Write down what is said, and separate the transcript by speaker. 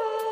Speaker 1: forever.